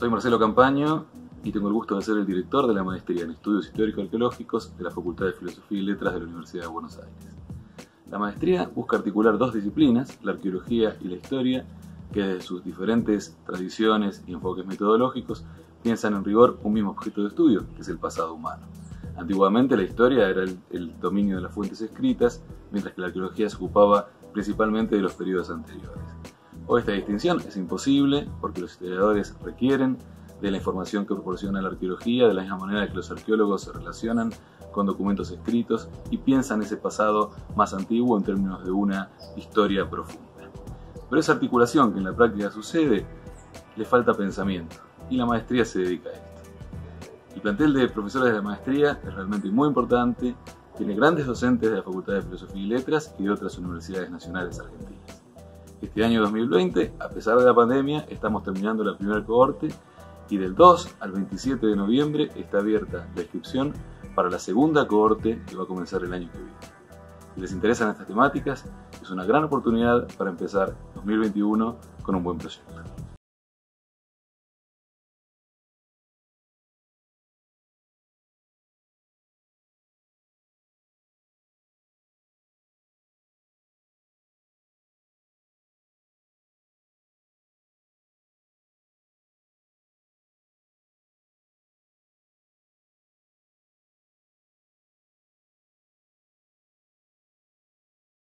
Soy Marcelo Campaño y tengo el gusto de ser el director de la Maestría en Estudios Histórico-Arqueológicos de la Facultad de Filosofía y Letras de la Universidad de Buenos Aires. La maestría busca articular dos disciplinas, la arqueología y la historia, que desde sus diferentes tradiciones y enfoques metodológicos piensan en rigor un mismo objeto de estudio, que es el pasado humano. Antiguamente la historia era el, el, dominio de las fuentes escritas, mientras que la arqueología se ocupaba principalmente de los periodos anteriores. Hoy esta distinción es imposible porque los historiadores requieren de la información que proporciona la arqueología de la misma manera que los arqueólogos se relacionan con documentos escritos y piensan ese pasado más antiguo en términos de una historia profunda. Pero esa articulación que en la práctica sucede le falta pensamiento y la maestría se dedica a esto. El plantel de profesores de la maestría es realmente muy importante, tiene grandes docentes de la Facultad de Filosofía y Letras y de otras universidades nacionales argentinas. Este año 2020, a pesar de la pandemia, estamos terminando la primera cohorte y del 2 al 27 de noviembre está abierta la inscripción para la segunda cohorte que va a comenzar el año que viene. Si les interesan estas temáticas, es una gran oportunidad para empezar 2021 con un buen proyecto.